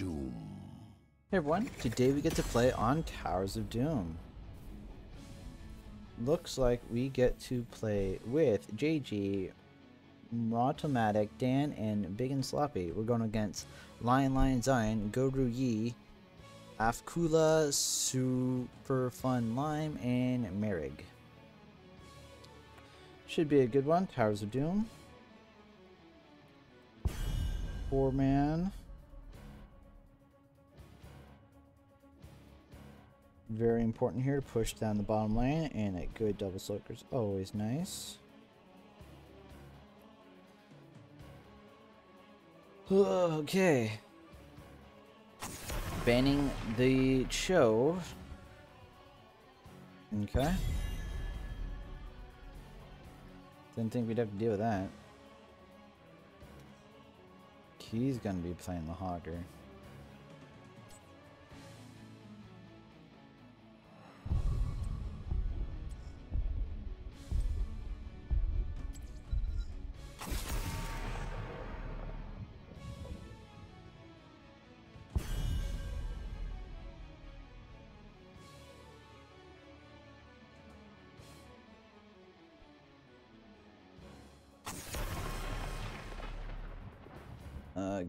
Doom. Hey everyone, today we get to play on Towers of Doom. Looks like we get to play with JG, Automatic, Dan, and Big and Sloppy. We're going against Lion Lion Zion, Goru Yi, Afkula, Super Fun Lime, and Merig. Should be a good one. Towers of Doom. Four man. Very important here to push down the bottom lane and a good double soaker is always nice. Okay. Banning the show. Okay. Didn't think we'd have to deal with that. He's gonna be playing the Hogger.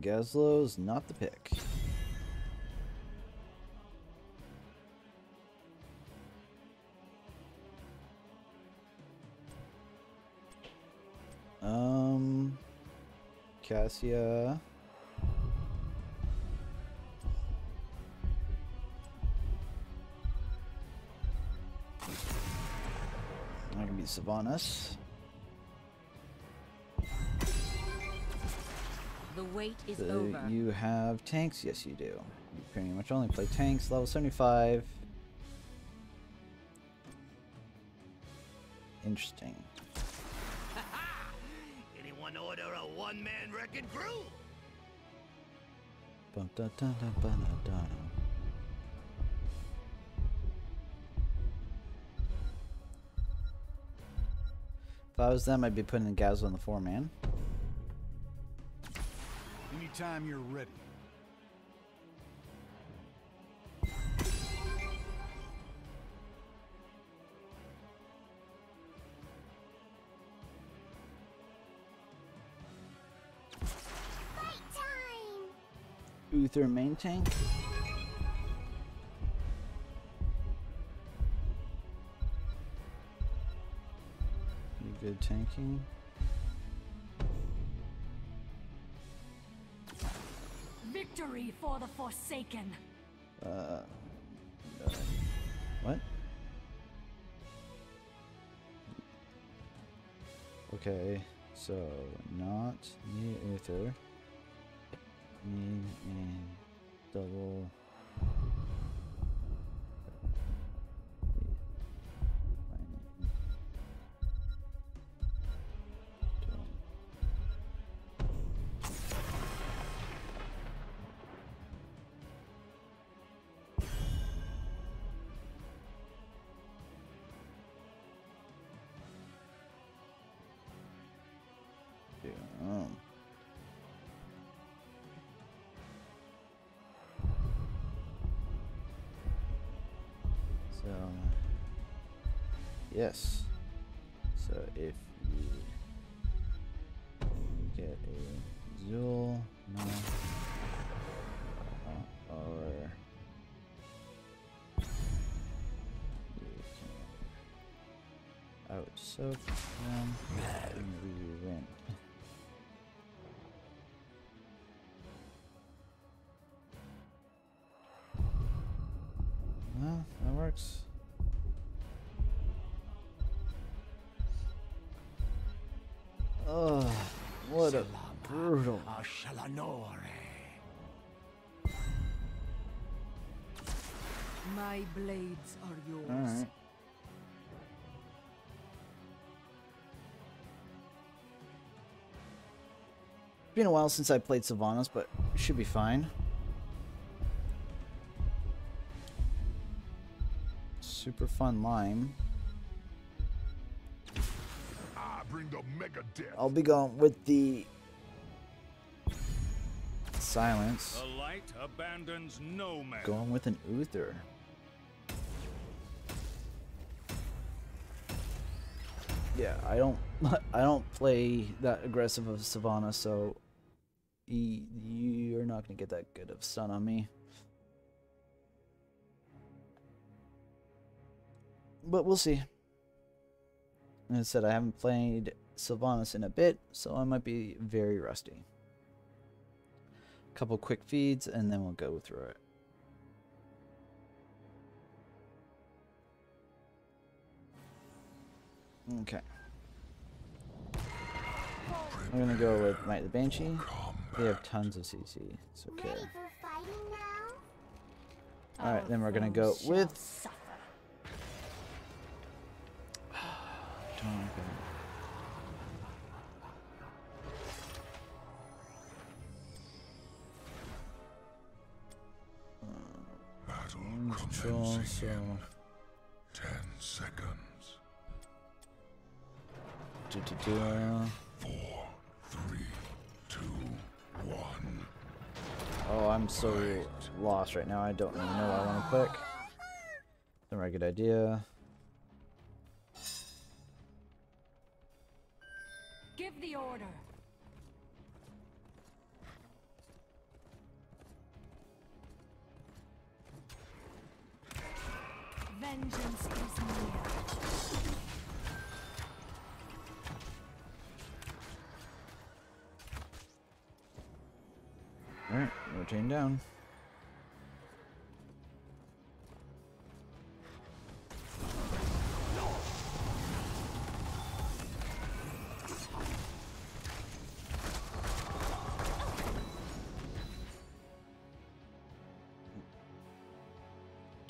Gazlowe's not the pick. Um, Cassia. That can be Sylvanas. The wait is So over. you have tanks? Yes, you do. You pretty much only play tanks, level 75. Interesting. Anyone order a one-man wrecking crew? Bum, da, da, da, ba, da, da. If I was them, I'd be putting Gazlowe on the four man. Anytime you're ready. Uther main tank. You good tanking? Victory for the Forsaken. Uh, uh, what? Okay, so not me Uther. Me and double. Yes. So if you get a Zul, no, uh, or can out soak them, and we win. My blades are yours. Alright. Been a while since I played Sylvanas, but it should be fine. Super fun lime. I bring the mega death. I'll be going with the silence. The light Light abandons no man. Going with an Uther. Yeah, I don't I don't play that aggressive of Sylvanas, so you're not gonna get that good of stun on me. But we'll see. As I said, I haven't played Sylvanas in a bit, so I might be very rusty. A Couple quick feeds, and then we'll go through it. Okay. I'm gonna go with Might the Banshee. They have tons of CC. It's okay. Ready for fighting now? Alright, then we're gonna oh, go with- suffer. Mm, Control, so ten seconds. do, do, do. Oh, I'm so lost right now. I don't really know what I want to click. Not a good idea.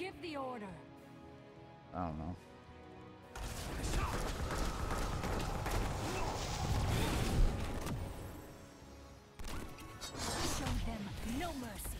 Give the order. I don't know. Show them no mercy.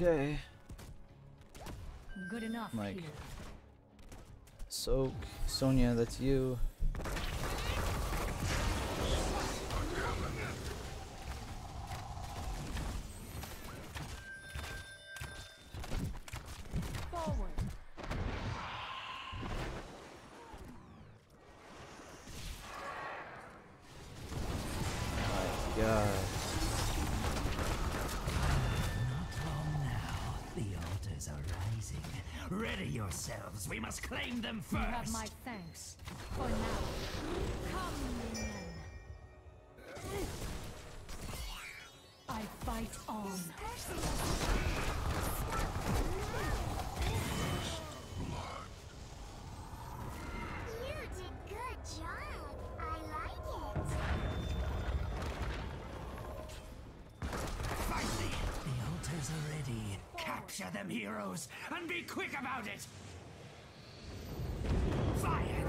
Okay. Good enough Mike. here. Soak. Sonya, that's you. We must claim them You have my thanks for now. Come, minion. I fight on. You did good job. I like it. Finally, the altars are ready. Capture them, heroes, and be quick about it.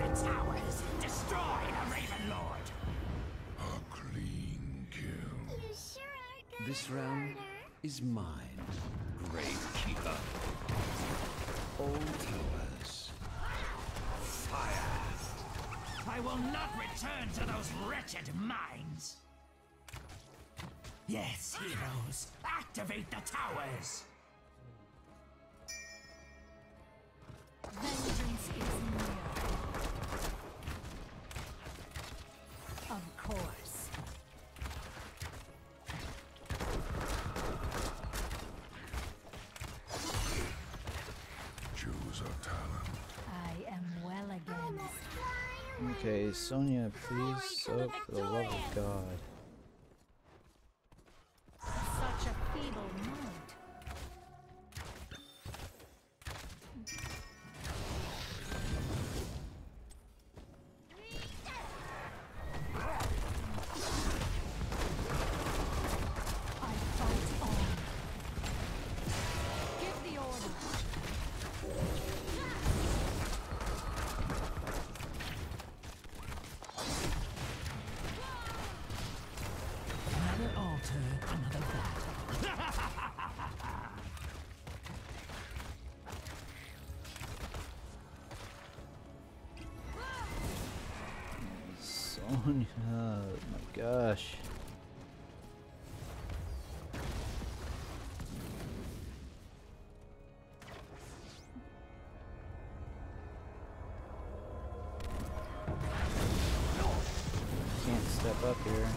Fire the towers. Destroy the Raven Lord. A clean kill. You sure are good. This realm Murder. is mine, Grave Keeper. All towers. Fire. I will not return to those wretched mines. Yes, heroes. Activate the towers. Okay, Sonya, please, oh, for the love of God. Step up here.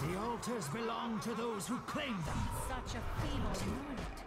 The altars belong to those who claim them. Such a feeble mind.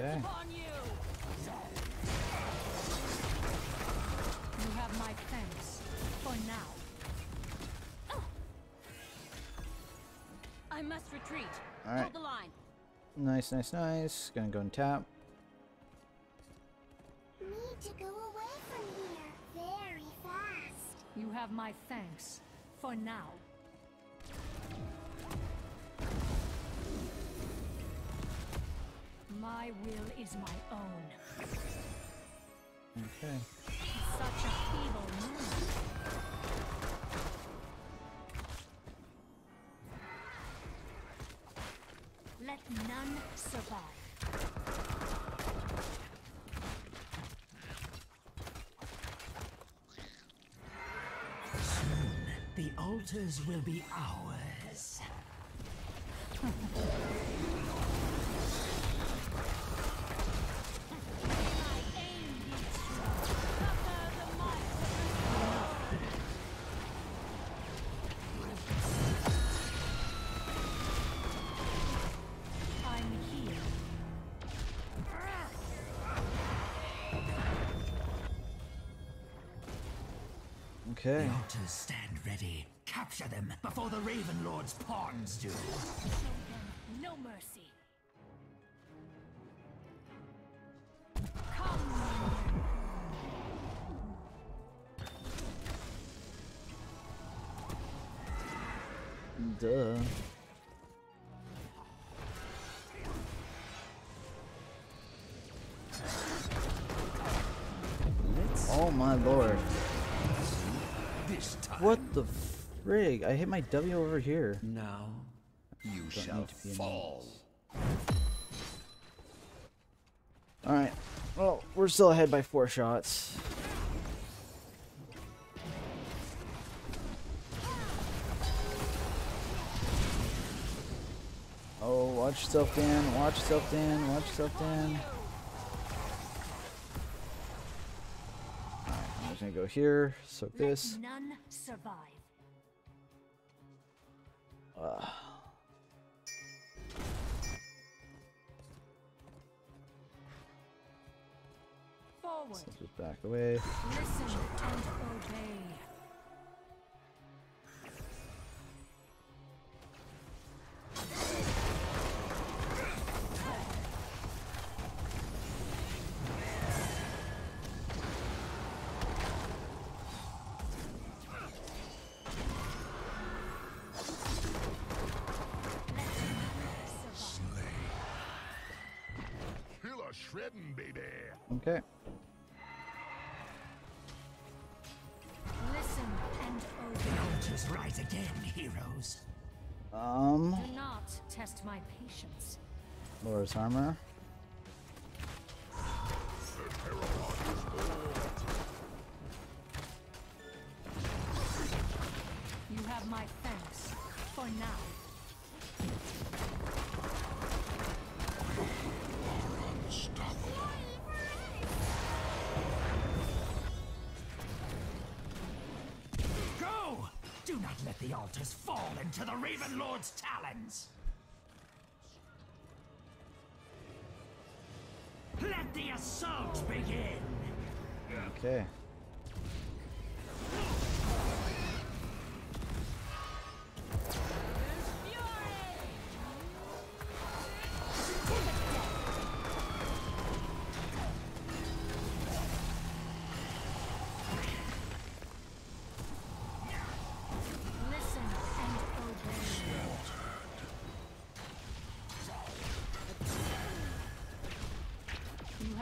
Okay. You have my thanks for now. I must retreat. Alright. Hold the line. Nice, nice, nice. Gonna go and tap. Need to go away from here very fast. You have my thanks for now. My will is my own. Okay. Such a feeble mind. Let none survive. Soon, The altars will be ours. Okay. The altars stand ready. Capture them before the Raven Lord's pawns do. Show them no mercy. What the frig? I hit my W over here. Now you shall to be fall. Alright. Well, we're still ahead by four shots. Oh, watch yourself, Dan. Watch yourself, Dan. Watch yourself, Dan. Just gonna go here. Soak Let this. none survive. Forward. Just back away. Listen and obey. Treading, baby. Okay. Listen and The obey. altars rise again, heroes. Um, Do not test my patience. Laura's armor. You have my thanks. For now. Not let the altars fall into the Raven Lord's talons! Let the assault begin! Okay.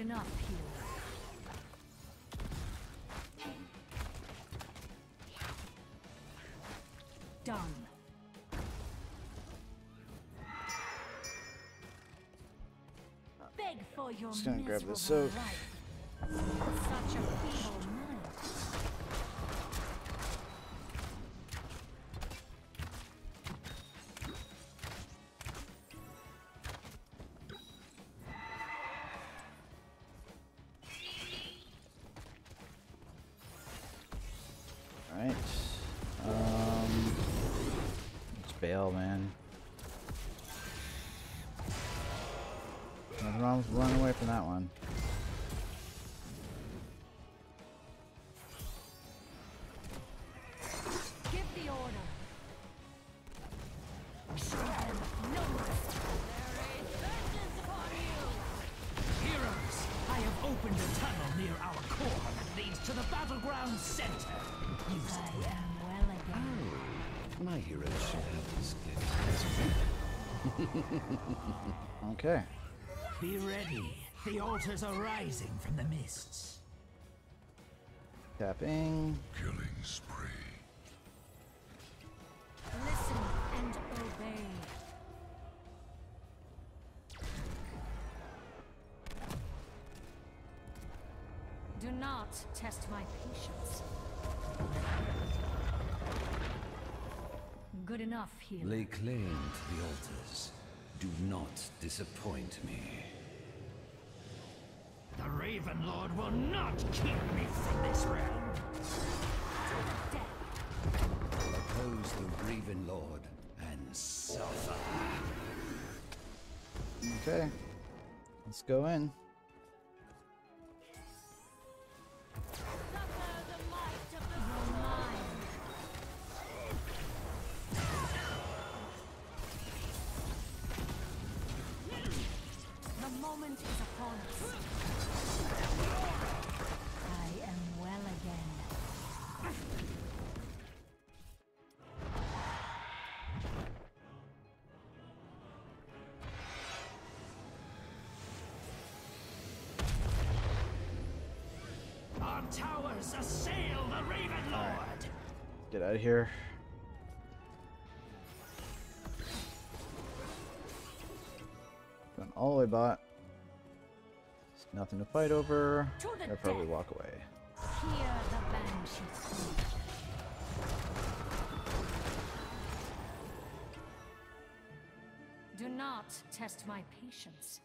Enough, healer. Done. Beg for your Just gonna grab the miserable soak. life. To the battleground center. Use it well. am well again. My heroes should have this gift as well. Okay. Be ready. The altars are rising from the mists. Tapping. Killing spree. Not test my patience. Good enough here. Lay claim to the altars. Do not disappoint me. The Raven Lord will not keep me from this realm. Death. I'll oppose the Raven Lord and suffer. Okay. Let's go in. Out of here. Going all the way bot. There's nothing to fight over. I'll probably walk away. Hear the banshee. Do not test my patience.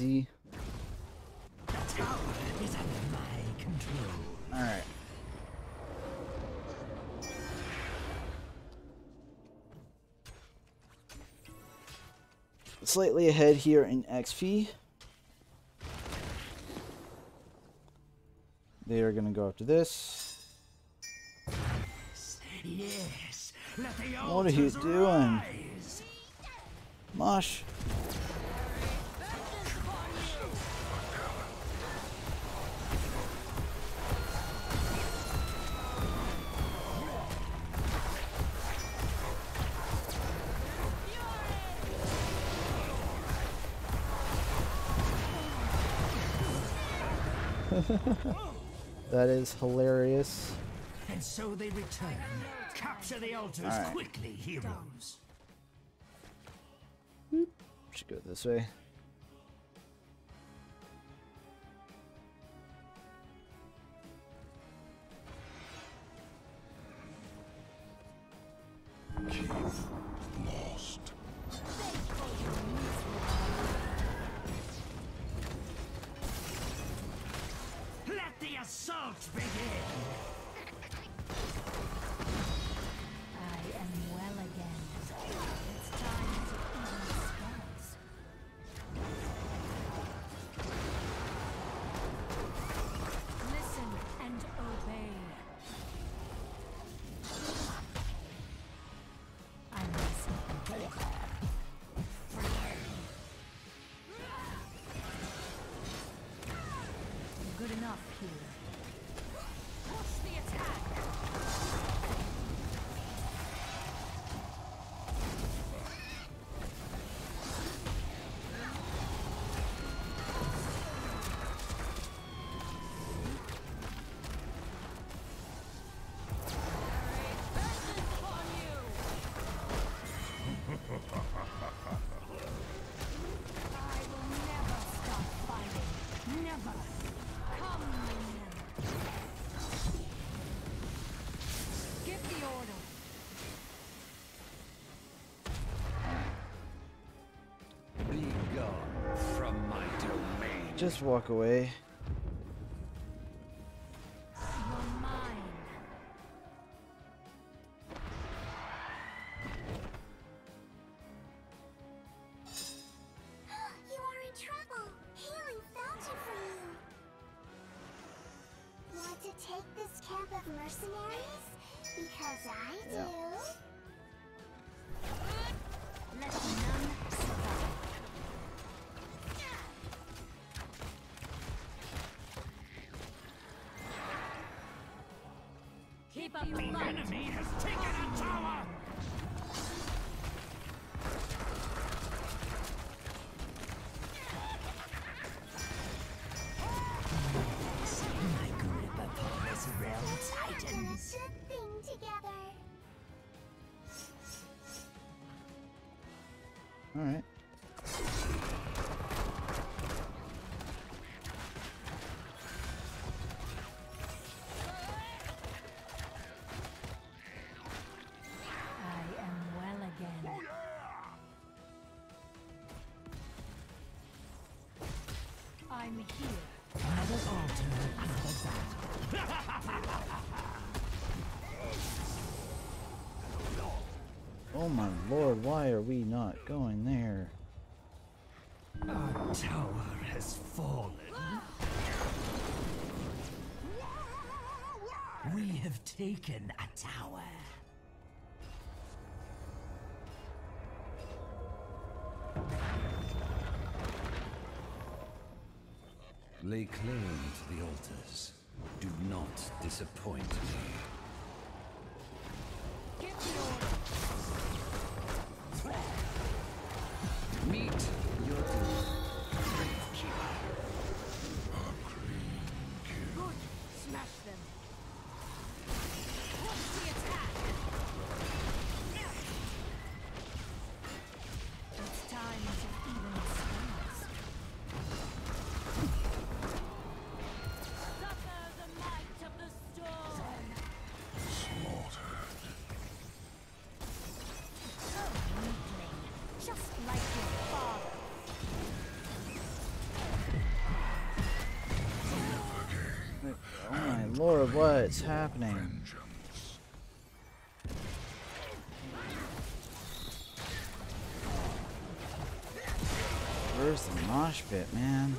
Easy. Alright. Slightly ahead here in XP. They are going to go after this. Yes, What are you doing? Mosh. that is hilarious. And so they return. Capture the altars Alright. quickly, heroes. Hmm. Should go this way. Keep Just walk away. Alright. I am well again. Oh, I'm here. Another altar, another battle. Oh my lord, why are we not going there? Our tower has fallen. We have taken a tower. Lay claim to the altars. Do not disappoint me. Lord, what's happening? Vengeance. Where's the mosh pit, man?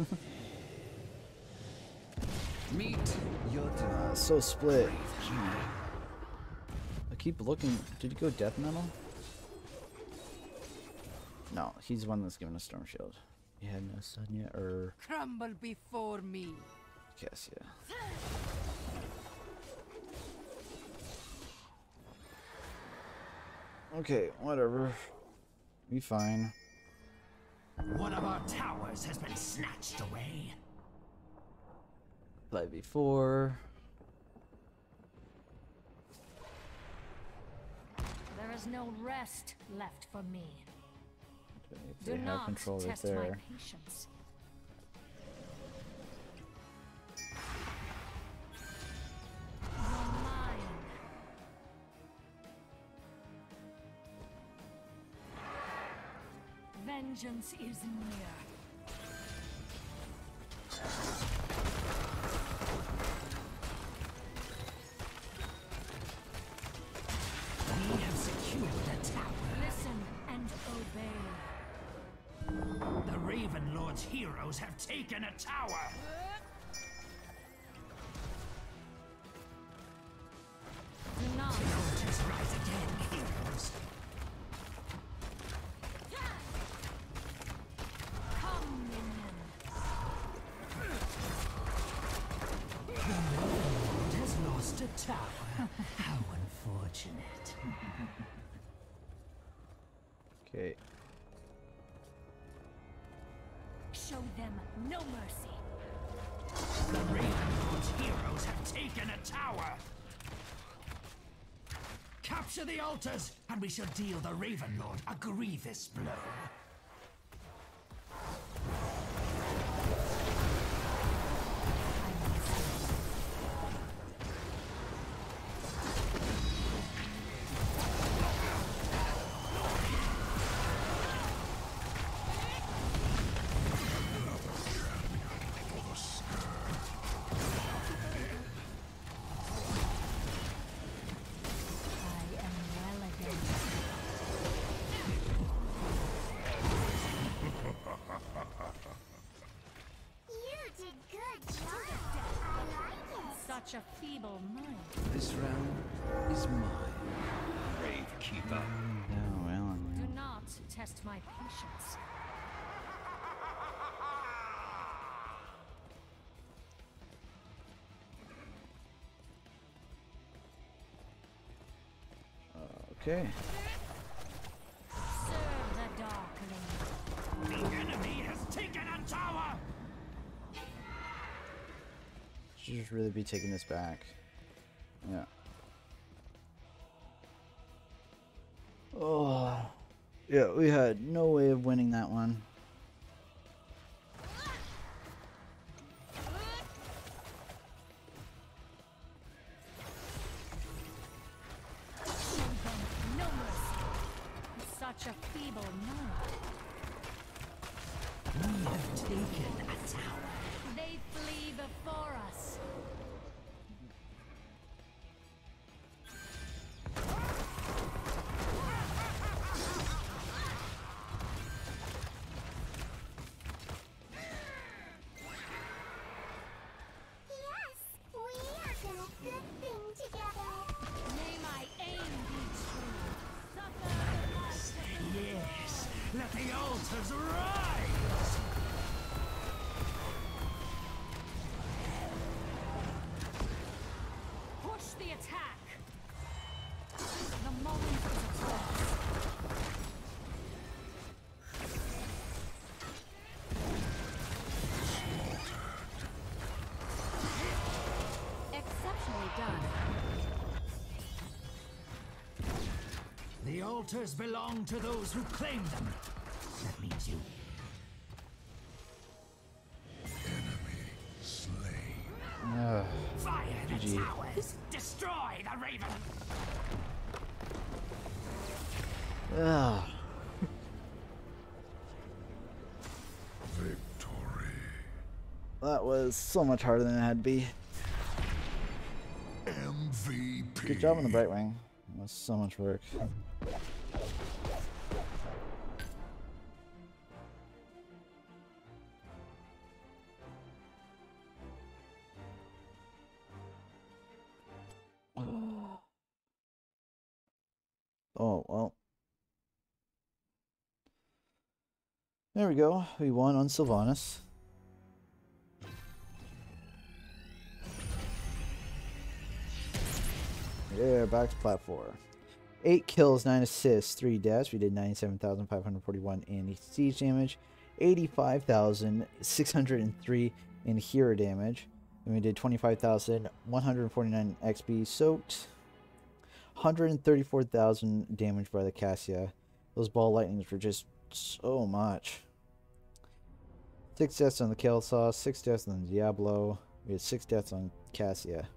Meet your Uh, so split. Keep looking. Did he go death metal? No, he's the one that's given a storm shield. He had no sun yet, or Crumble before me. guess yeah. Okay, whatever. Be fine. One of our towers has been snatched away. Play before. Is no rest left for me. If Do not control test my patience. Vengeance is near. Have taken a tower. Capture the altars, and we shall deal the Raven Lord a grievous blow. Feeble mind. This realm is mine. Grave Keeper. No, well, Do not test my patience. okay. Should just really be taking this back. Yeah. Oh. Yeah, we had no way of winning that one. Altars belong to those who claim them. That means you. Enemy slain. Ugh. Fire the GG. Towers, destroy the raven. Ugh. Victory. That was so much harder than it had to be. MVP. Good job on the Brightwing. That was so much work. Oh, well. There we go. We won on Sylvanas. Yeah, back to plat four. Eight kills, nine assists, three deaths. We did 97,541 in siege damage, 85,603 in hero damage. And we did 25,149 XP soaked, 134,000 damage by the Cassia. Those ball lightnings were just so much. Six deaths on the Kael'thas, six deaths on the Diablo. We had six deaths on Cassia.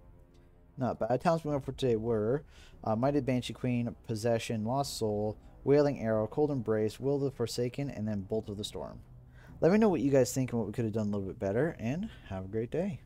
Not bad. Towns we went for today were uh, Mighty Banshee Queen, Possession, Lost Soul, Wailing Arrow, Cold Embrace, Will of the Forsaken, and then Bolt of the Storm. Let me know what you guys think and what we could have done a little bit better, and have a great day.